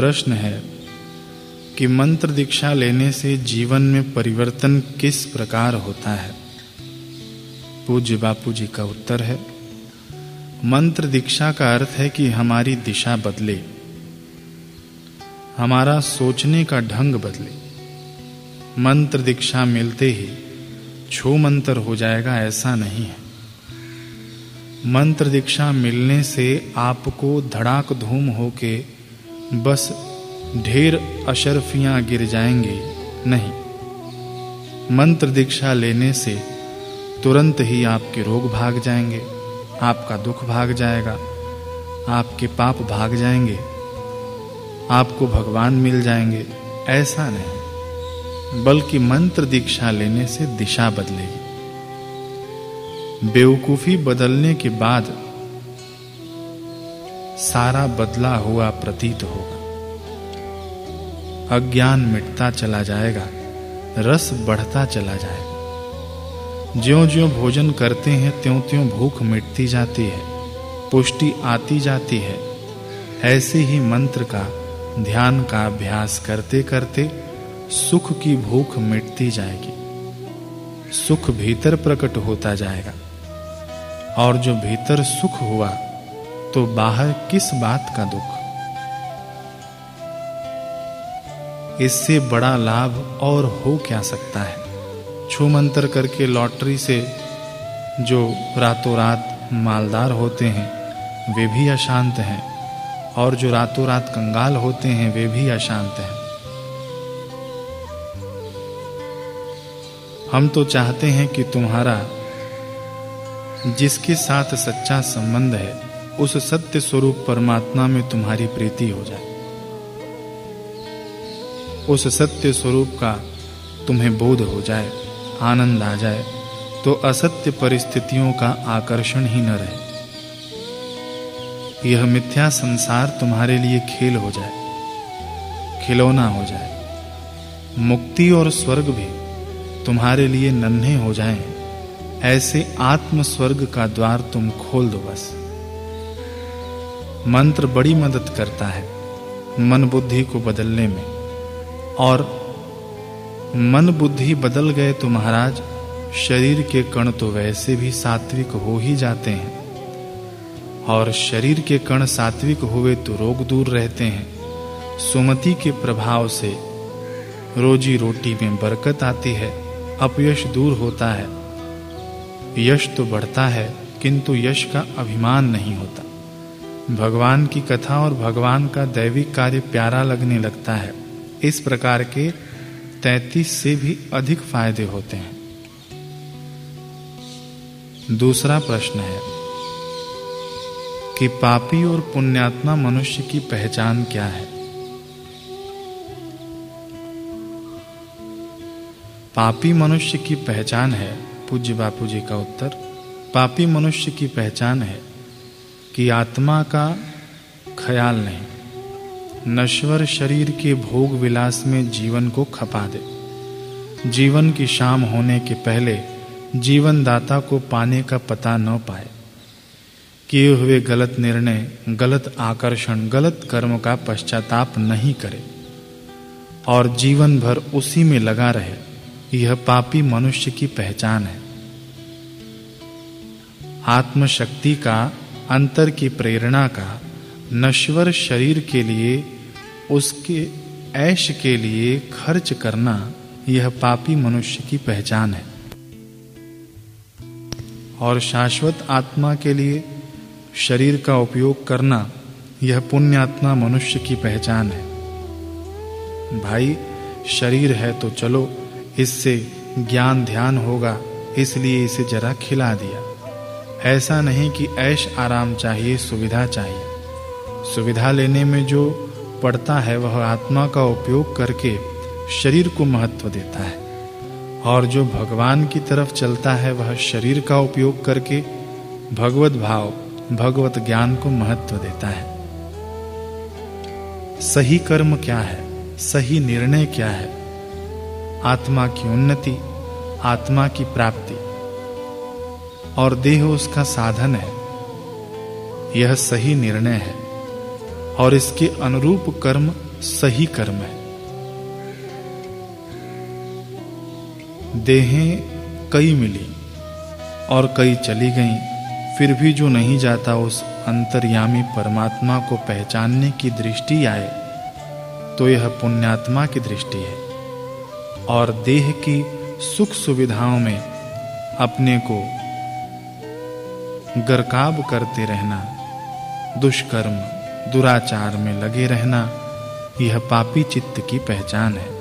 प्रश्न है कि मंत्र दीक्षा लेने से जीवन में परिवर्तन किस प्रकार होता है? पूज्य बापू जी का उत्तर है, मंत्र दीक्षा का अर्थ है कि हमारी दिशा बदले, हमारा सोचने का ढंग बदले। मंत्र दीक्षा मिलते ही छो मंत्र हो जाएगा, ऐसा नहीं है। मंत्र दीक्षा मिलने से आपको धड़ाक धूम होके बस ढेर अशरफियाँ गिर जाएँगे, नहीं। मंत्र दीक्षा लेने से तुरंत ही आपके रोग भाग जाएँगे, आपका दुख भाग जाएगा, आपके पाप भाग जाएँगे, आपको भगवान मिल जाएँगे, ऐसा नहीं। बल्कि मंत्र दीक्षा लेने से दिशा बदलेगी। बेवकूफ़ी बदलने के बाद सारा बदला हुआ प्रतीत होगा। अज्ञान मिटता चला जाएगा, रस बढ़ता चला जाएगा। ज्यो-ज्यो भोजन करते हैं, त्यों-त्यों भूख मिटती जाती है, पुष्टि आती जाती है। ऐसे ही मंत्र का, ध्यान का अभ्यास करते-करते सुख की भूख मिटती जाएगी। सुख भीतर प्रकट होता जाएगा, और जो भीतर सुख हुआ तो बाहर किस बात का दुख? इससे बड़ा लाभ और हो क्या सकता है? छू मंत्र करके लॉटरी से जो रातों रात मालदार होते हैं, वे भी अशांत हैं, और जो रातों रात कंगाल होते हैं, वे भी अशांत हैं। हम तो चाहते हैं कि तुम्हारा, जिसके साथ सच्चा संबंध है उस सत्य स्वरूप परमात्मा में तुम्हारी प्रीति हो जाए। उस सत्य स्वरूप का तुम्हें बोध हो जाए, आनंद आ जाए तो असत्य परिस्थितियों का आकर्षण ही न रहे। यह मिथ्या संसार तुम्हारे लिए खेल हो जाए, खिलौना हो जाए। मुक्ति और स्वर्ग भी तुम्हारे लिए नन्हे हो जाएँ, ऐसे आत्म स्वर्ग का द्वार तुम खोल दो बस। मंत्र बड़ी मदद करता है मन बुद्धि को बदलने में। और मन बुद्धि बदल गए तो महाराज, शरीर के कण तो वैसे भी सात्विक हो ही जाते हैं। और शरीर के कण सात्विक हुए तो रोग दूर रहते हैं। सुमति के प्रभाव से रोजी रोटी में बरकत आती है, अपयश दूर होता है। यश तो बढ़ता है, किंतु यश का अभिमान नहीं होता। भगवान की कथा और भगवान का दैविक कार्य प्यारा लगने लगता है। इस प्रकार के 33 से भी अधिक फ़ायदे होते हैं। दूसरा प्रश्न है कि पापी और पुण्यात्मा मनुष्य की पहचान क्या है? पापी मनुष्य की पहचान है, पूज्य बापू जी का उत्तर, पापी मनुष्य की पहचान है कि आत्मा का ख्याल नहीं। नश्वर शरीर के भोग विलास में जीवन को खपा दे। जीवन की शाम होने के पहले जीवन दाता को पाने का पता न पाए। किए हुए गलत निर्णय, गलत आकर्षण, गलत कर्म का पश्चाताप नहीं करे। और जीवन भर उसी में लगा रहे यह पापी मनुष्य की पहचान है। आत्मशक्ति का अंतर की प्रेरणा का नश्वर शरीर के लिए, उसके ऐश के लिए खर्च करना यह पापी मनुष्य की पहचान है। और शाश्वत आत्मा के लिए शरीर का उपयोग करना यह पुण्यात्मा मनुष्य की पहचान है। भाई, शरीर है तो चलो, इससे ज्ञान ध्यान होगा, इसलिए इसे जरा खिला दिया। ऐसा नहीं कि ऐश आराम चाहिए, सुविधा चाहिए। सुविधा लेने में जो पड़ता है, वह आत्मा का उपयोग करके शरीर को महत्व देता है। और जो भगवान की तरफ़ चलता है, वह शरीर का उपयोग करके भगवत भाव, भगवत ज्ञान को महत्व देता है। सही कर्म क्या है? सही निर्णय क्या है? आत्मा की उन्नति, आत्मा की प्राप्ति। और देह उसका साधन है। यह सही निर्णय है और इसके अनुरूप कर्म सही कर्म है। देहें कई मिली और कई चली गईं, फिर भी जो नहीं जाता उस अंतर्यामी परमात्मा को पहचानने की दृष्टि आए तो यह पुण्यात्मा की दृष्टि है और देह की सुख सुविधाओं में अपने को गरकाब करते रहना। दुष्कर्म दुराचार में लगे रहना यह पापी चित्त की पहचान है।